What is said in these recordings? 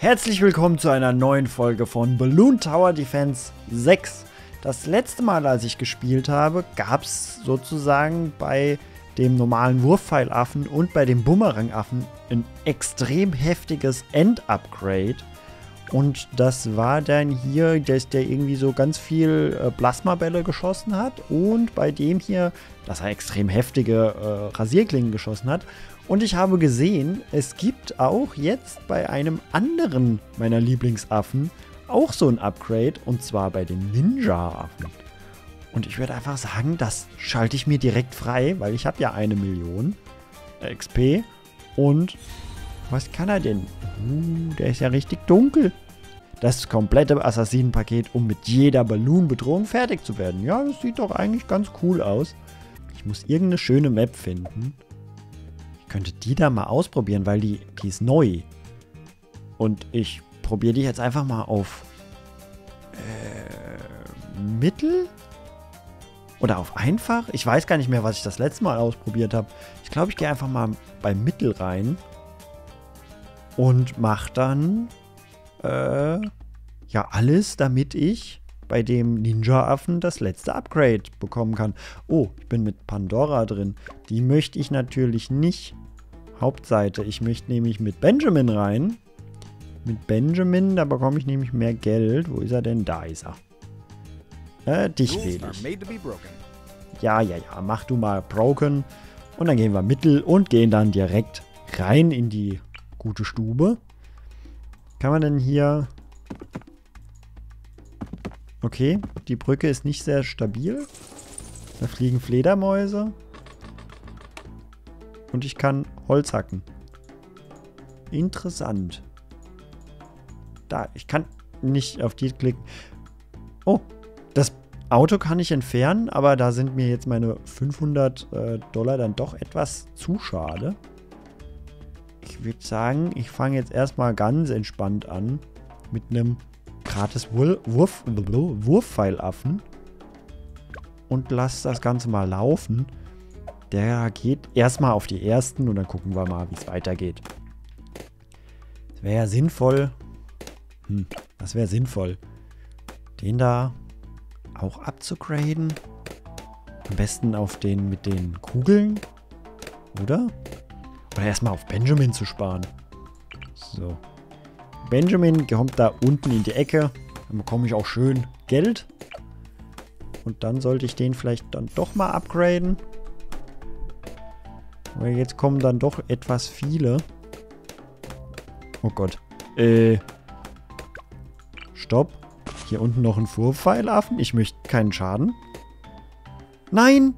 Herzlich willkommen zu einer neuen Folge von Balloon Tower Defense 6. Das letzte Mal, als ich gespielt habe, gab es sozusagen bei dem normalen Wurfpfeilaffen und bei dem Bumerangaffen ein extrem heftiges End-Upgrade. Und das war dann hier, dass der irgendwie so ganz viel äh, Plasmabälle geschossen hat. Und bei dem hier, dass er extrem heftige äh, Rasierklingen geschossen hat. Und ich habe gesehen, es gibt auch jetzt bei einem anderen meiner Lieblingsaffen auch so ein Upgrade. Und zwar bei dem Ninja-Affen. Und ich würde einfach sagen, das schalte ich mir direkt frei, weil ich habe ja eine Million XP. Und was kann er denn? Uh, der ist ja richtig dunkel. Das komplette Assassinenpaket, um mit jeder Balloon-Bedrohung fertig zu werden. Ja, das sieht doch eigentlich ganz cool aus. Ich muss irgendeine schöne Map finden. Könnte die da mal ausprobieren, weil die, die ist neu. Und ich probiere die jetzt einfach mal auf äh, Mittel oder auf einfach. Ich weiß gar nicht mehr, was ich das letzte Mal ausprobiert habe. Ich glaube, ich gehe einfach mal bei Mittel rein und mache dann äh, ja alles, damit ich bei dem Ninja-Affen das letzte Upgrade bekommen kann. Oh, ich bin mit Pandora drin. Die möchte ich natürlich nicht. Hauptseite. Ich möchte nämlich mit Benjamin rein. Mit Benjamin, da bekomme ich nämlich mehr Geld. Wo ist er denn? Da ist er. Äh, dich will ich. Ja, ja, ja. Mach du mal Broken. Und dann gehen wir Mittel und gehen dann direkt rein in die gute Stube. Kann man denn hier... Okay, die Brücke ist nicht sehr stabil. Da fliegen Fledermäuse. Und ich kann Holz hacken. Interessant. Da, ich kann nicht auf die klicken. Oh, das Auto kann ich entfernen, aber da sind mir jetzt meine 500 äh, Dollar dann doch etwas zu schade. Ich würde sagen, ich fange jetzt erstmal ganz entspannt an mit einem gratis Wurf, Wurfpfeilaffen und lasse das Ganze mal laufen. Der geht erstmal auf die ersten und dann gucken wir mal, wie es weitergeht. Das wäre ja sinnvoll. Hm, das wäre sinnvoll. Den da auch abzugraden. Am besten auf den mit den Kugeln. Oder? Oder erstmal auf Benjamin zu sparen. So. Benjamin kommt da unten in die Ecke. Dann bekomme ich auch schön Geld. Und dann sollte ich den vielleicht dann doch mal upgraden. Weil jetzt kommen dann doch etwas viele. Oh Gott. Äh. Stopp. Hier unten noch ein Vorpfeilaffen. Ich möchte keinen Schaden. Nein!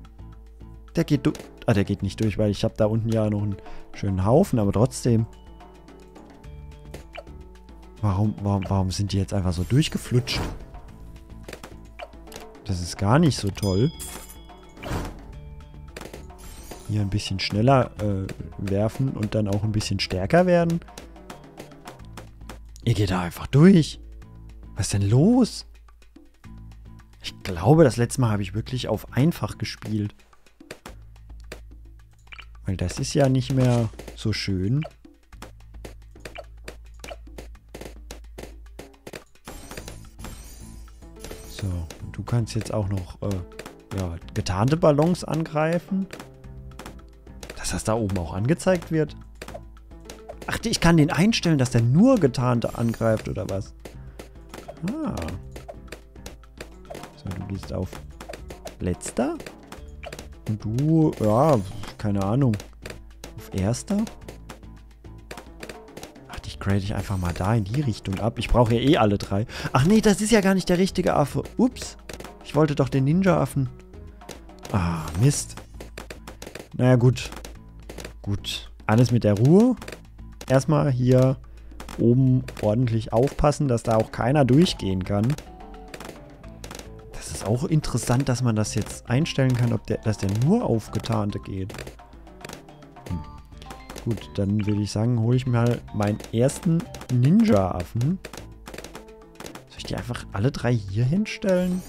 Der geht durch. Ah, der geht nicht durch, weil ich habe da unten ja noch einen schönen Haufen, aber trotzdem. Warum, warum, warum sind die jetzt einfach so durchgeflutscht? Das ist gar nicht so toll. Hier ein bisschen schneller äh, werfen und dann auch ein bisschen stärker werden. Ihr geht da einfach durch. Was ist denn los? Ich glaube, das letzte Mal habe ich wirklich auf einfach gespielt. Weil das ist ja nicht mehr so schön. So, du kannst jetzt auch noch äh, ja, getarnte Ballons angreifen. Dass das da oben auch angezeigt wird. Ach, ich kann den einstellen, dass der nur getarnte angreift, oder was? Ah. So, du gehst auf letzter. Und du, ja, keine Ahnung. Auf erster? Ach, die grade ich einfach mal da in die Richtung ab. Ich brauche ja eh alle drei. Ach nee, das ist ja gar nicht der richtige Affe. Ups. Ich wollte doch den Ninja-Affen. Ah, Mist. Naja, gut. Alles mit der Ruhe. Erstmal hier oben ordentlich aufpassen, dass da auch keiner durchgehen kann ist auch interessant, dass man das jetzt einstellen kann, ob der, dass der nur auf Getarnte geht. Hm. Gut, dann würde ich sagen, hole ich mal meinen ersten Ninja-Affen. Soll ich die einfach alle drei hier hinstellen?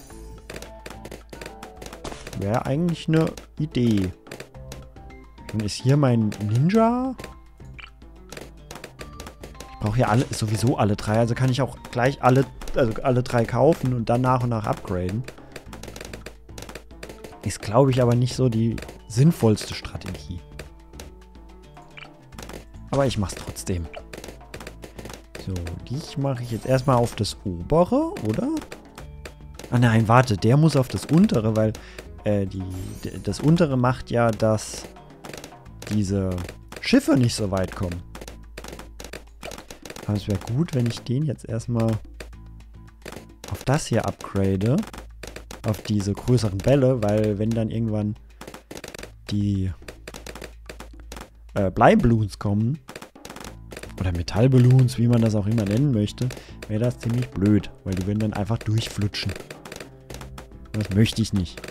Wäre eigentlich eine Idee. Dann ist hier mein Ninja. Ich brauche ja alle, sowieso alle drei, also kann ich auch gleich alle, also alle drei kaufen und dann nach und nach upgraden. Ist, glaube ich, aber nicht so die sinnvollste Strategie. Aber ich mache es trotzdem. So, dich mache ich jetzt erstmal auf das obere, oder? Ah nein, warte, der muss auf das untere, weil äh, die, das untere macht ja, dass diese Schiffe nicht so weit kommen. Aber es wäre gut, wenn ich den jetzt erstmal auf das hier upgrade. Auf diese größeren Bälle, weil wenn dann irgendwann die äh, Bleiballoons kommen, oder Metallballoons, wie man das auch immer nennen möchte, wäre das ziemlich blöd, weil die würden dann einfach durchflutschen. Das möchte ich nicht.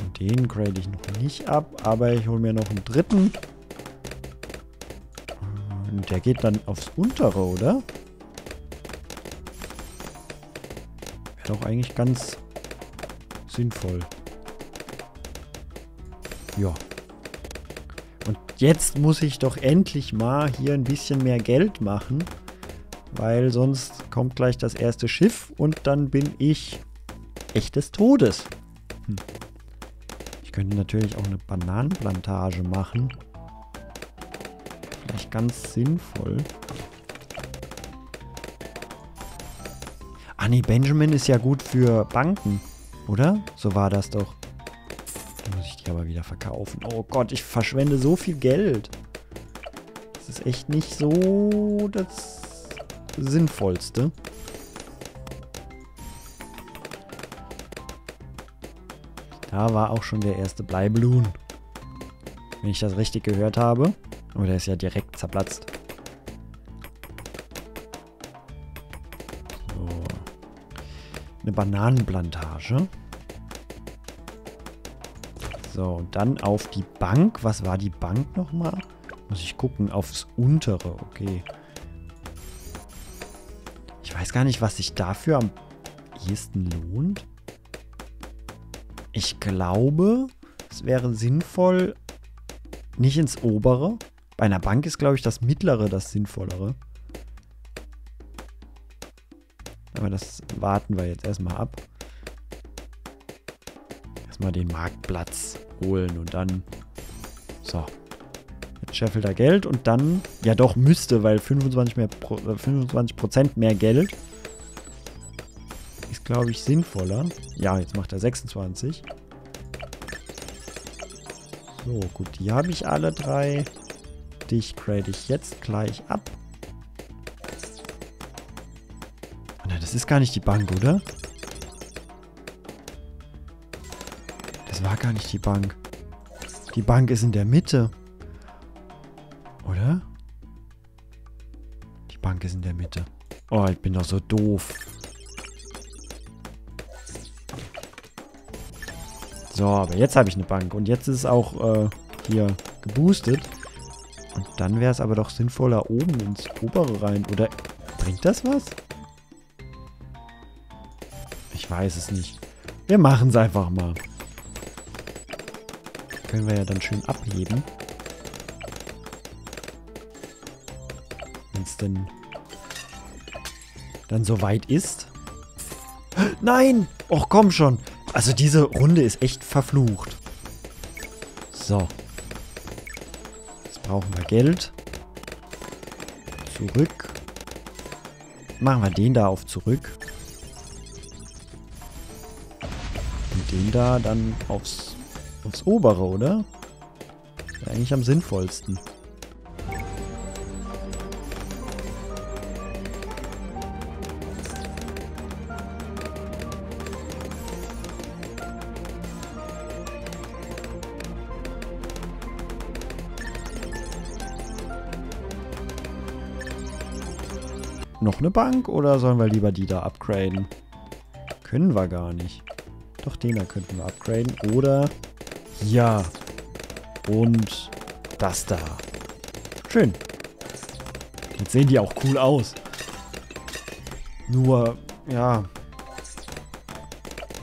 Und den grade ich noch nicht ab, aber ich hole mir noch einen dritten. Und der geht dann aufs untere, oder? Wäre doch eigentlich ganz sinnvoll. Ja. Und jetzt muss ich doch endlich mal hier ein bisschen mehr Geld machen. Weil sonst kommt gleich das erste Schiff und dann bin ich echt des Todes. Könnte natürlich auch eine Bananenplantage machen. Vielleicht ganz sinnvoll. Ah nee, Benjamin ist ja gut für Banken, oder? So war das doch. Dann muss ich die aber wieder verkaufen. Oh Gott, ich verschwende so viel Geld. Das ist echt nicht so das Sinnvollste. Da war auch schon der erste Bleiballoon. Wenn ich das richtig gehört habe. Aber oh, der ist ja direkt zerplatzt. So. Eine Bananenplantage. So, und dann auf die Bank. Was war die Bank nochmal? Muss ich gucken. Aufs untere. Okay. Ich weiß gar nicht, was sich dafür am ehesten lohnt. Ich glaube, es wäre sinnvoll, nicht ins obere. Bei einer Bank ist, glaube ich, das mittlere das sinnvollere. Aber das warten wir jetzt erstmal ab. Erstmal den Marktplatz holen und dann... So. Jetzt scheffelt er Geld und dann... Ja doch, müsste, weil 25%, mehr, 25 mehr Geld glaube ich, sinnvoller. Ja, jetzt macht er 26. So, gut, die habe ich alle drei. Dich grade ich jetzt gleich ab. Oh das ist gar nicht die Bank, oder? Das war gar nicht die Bank. Die Bank ist in der Mitte. Oder? Die Bank ist in der Mitte. Oh, ich bin doch so doof. So, aber jetzt habe ich eine Bank. Und jetzt ist es auch äh, hier geboostet. Und dann wäre es aber doch sinnvoller, oben ins obere rein. Oder bringt das was? Ich weiß es nicht. Wir machen es einfach mal. Können wir ja dann schön abheben. Wenn es denn dann soweit ist. Nein! Och, komm schon. Also diese Runde ist echt verflucht. So. Jetzt brauchen wir Geld. Zurück. Machen wir den da auf zurück. Und den da dann aufs, aufs obere, oder? Wäre eigentlich am sinnvollsten. Noch eine Bank oder sollen wir lieber die da upgraden? Können wir gar nicht. Doch, den da könnten wir upgraden. Oder ja. Und das da. Schön. Jetzt sehen die auch cool aus. Nur, ja.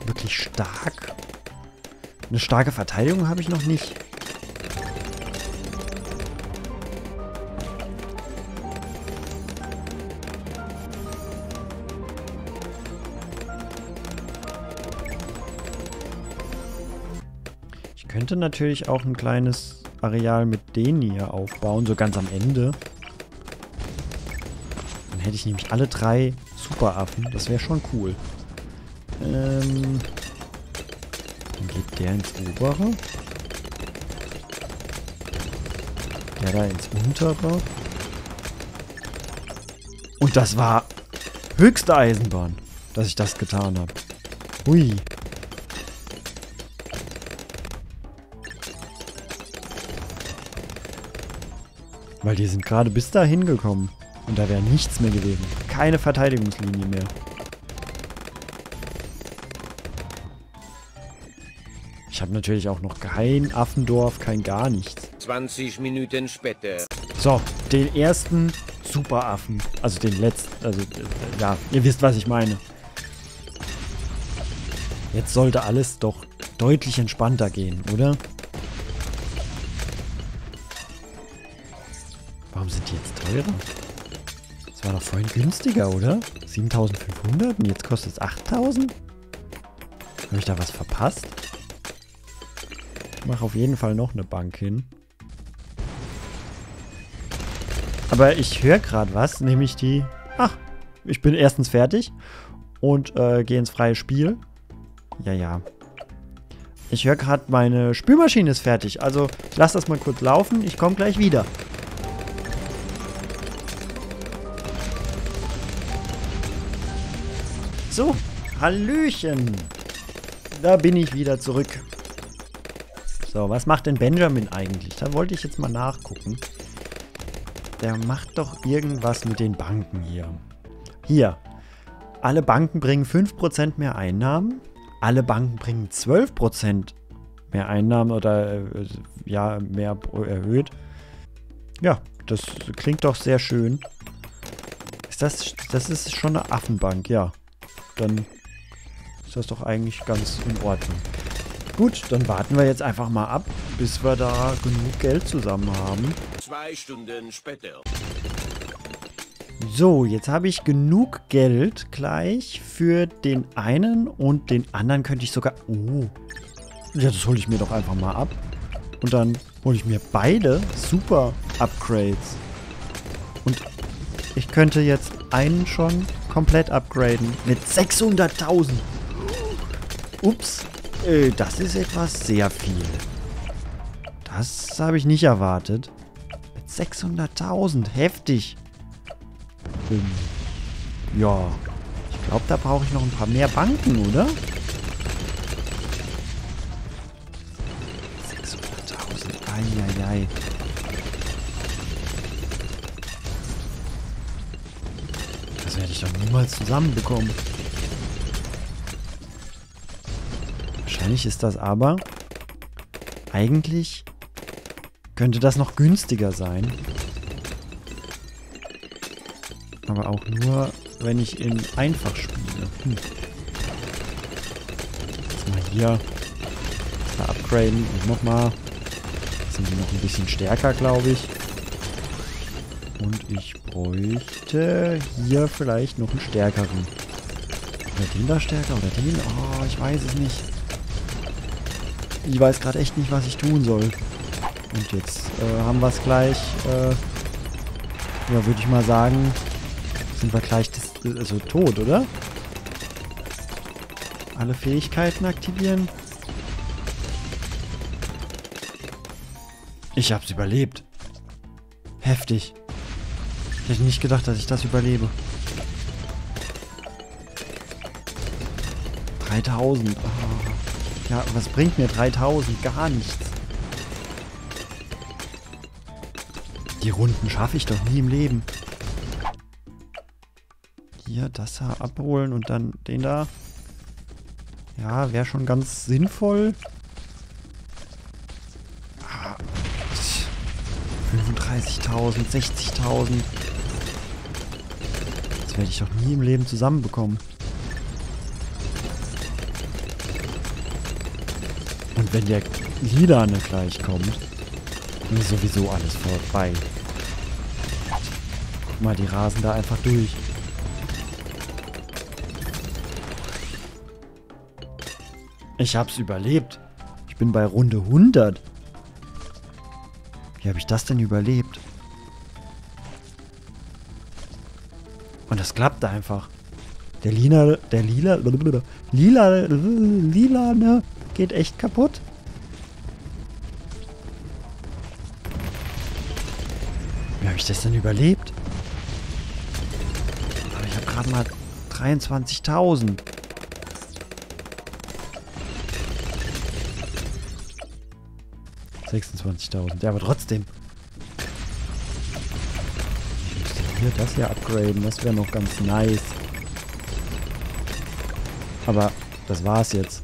Wirklich stark. Eine starke Verteidigung habe ich noch nicht. Könnte natürlich auch ein kleines Areal mit denen hier aufbauen, so ganz am Ende. Dann hätte ich nämlich alle drei Superaffen. Das wäre schon cool. Ähm, dann geht der ins obere. Der da ins untere. Und das war höchste Eisenbahn, dass ich das getan habe. Hui. Weil die sind gerade bis dahin gekommen. Und da wäre nichts mehr gewesen. Keine Verteidigungslinie mehr. Ich habe natürlich auch noch kein Affendorf, kein gar nichts. 20 Minuten später. So, den ersten Superaffen. Also den letzten. Also, ja, ihr wisst, was ich meine. Jetzt sollte alles doch deutlich entspannter gehen, oder? Teurer? Das war doch vorhin günstiger, oder? 7500 und jetzt kostet es 8000? Habe ich da was verpasst? Ich mache auf jeden Fall noch eine Bank hin. Aber ich höre gerade was, nämlich die... Ach, ich bin erstens fertig und äh, gehe ins freie Spiel. Ja, ja. Ich höre gerade, meine Spülmaschine ist fertig. Also, ich lasse das mal kurz laufen. Ich komme gleich wieder. So, Hallöchen. Da bin ich wieder zurück. So, was macht denn Benjamin eigentlich? Da wollte ich jetzt mal nachgucken. Der macht doch irgendwas mit den Banken hier. Hier. Alle Banken bringen 5% mehr Einnahmen. Alle Banken bringen 12% mehr Einnahmen oder äh, ja, mehr erhöht. Ja, das klingt doch sehr schön. Ist das, das ist schon eine Affenbank, ja dann ist das doch eigentlich ganz in Ordnung. Gut, dann warten wir jetzt einfach mal ab, bis wir da genug Geld zusammen haben. Zwei Stunden später. So, jetzt habe ich genug Geld gleich für den einen und den anderen könnte ich sogar... Oh, ja, das hole ich mir doch einfach mal ab. Und dann hole ich mir beide super Upgrades. Und ich könnte jetzt einen schon komplett upgraden. Mit 600.000. Ups. Äh, das ist etwas sehr viel. Das habe ich nicht erwartet. Mit 600.000. Heftig. Ähm, ja. Ich glaube, da brauche ich noch ein paar mehr Banken, oder? 600.000. Eieiei. Das doch niemals zusammenbekommen. Wahrscheinlich ist das aber... Eigentlich könnte das noch günstiger sein. Aber auch nur, wenn ich in einfach spiele. Hm. Jetzt mal hier da upgraden und nochmal. Sind die noch ein bisschen stärker, glaube ich. Und ich bräuchte hier vielleicht noch einen stärkeren. Oder den da stärker oder den? Oh, ich weiß es nicht. Ich weiß gerade echt nicht, was ich tun soll. Und jetzt äh, haben wir es gleich. Äh, ja, würde ich mal sagen, sind wir gleich das, also tot, oder? Alle Fähigkeiten aktivieren. Ich hab's überlebt. Heftig. Ich hätte nicht gedacht, dass ich das überlebe. 3000. Oh. Ja, was bringt mir 3000? Gar nichts. Die Runden schaffe ich doch nie im Leben. Hier, das da abholen und dann den da. Ja, wäre schon ganz sinnvoll. 35.000, 60.000. Das werde ich doch nie im Leben zusammenbekommen. Und wenn der Lidane gleich kommt, dann ist sowieso alles vorbei. Guck mal, die rasen da einfach durch. Ich hab's überlebt. Ich bin bei Runde 100. Wie habe ich das denn überlebt? Und das klappt einfach. Der Lila, der Lila, Lila, Lila, ne, geht echt kaputt. Wie habe ich das denn überlebt? Aber ich habe gerade mal 23.000. Sechsundzwanzigtausend. Ja, aber trotzdem. Ich müsste hier das hier upgraden. Das wäre noch ganz nice. Aber das war's jetzt.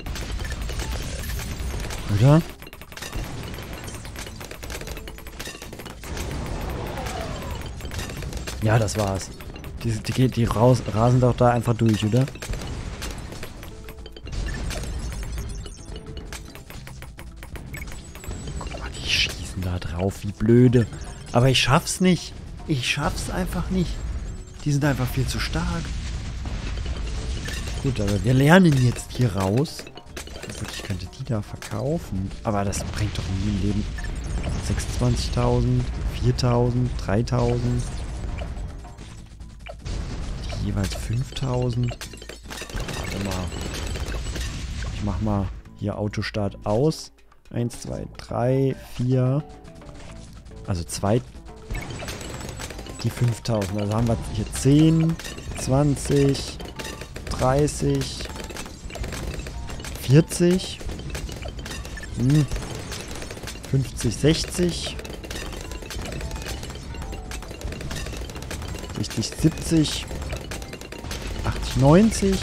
Oder? Ja, das war's. Die, die, die raus, rasen doch da einfach durch, oder? Drauf, wie blöde. Aber ich schaff's nicht. Ich schaff's einfach nicht. Die sind einfach viel zu stark. Gut, aber wir lernen jetzt hier raus. Ich könnte die da verkaufen. Aber das bringt doch nie im Leben 26.000, 4.000, 3.000 jeweils 5000. Warte mal. Ich mach mal hier Autostart aus. 1, 2, 3, 4. Also zwei. Die 5000. Also haben wir hier 10, 20, 30, 40. Hm. 50, 60. 60, 70. 90.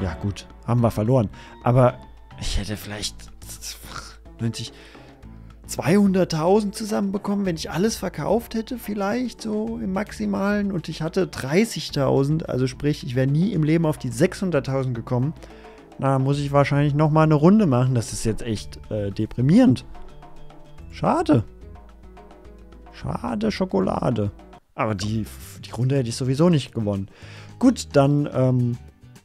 Ja, gut. Haben wir verloren. Aber ich hätte vielleicht 90, 200.000 zusammenbekommen, wenn ich alles verkauft hätte, vielleicht so im Maximalen. Und ich hatte 30.000. Also sprich, ich wäre nie im Leben auf die 600.000 gekommen. Na, muss ich wahrscheinlich nochmal eine Runde machen. Das ist jetzt echt äh, deprimierend. Schade. Schade Schokolade. Aber die, die Runde hätte ich sowieso nicht gewonnen. Gut, dann ähm,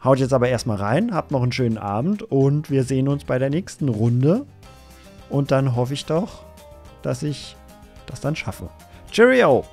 haut jetzt aber erstmal rein. Habt noch einen schönen Abend und wir sehen uns bei der nächsten Runde. Und dann hoffe ich doch, dass ich das dann schaffe. Cheerio!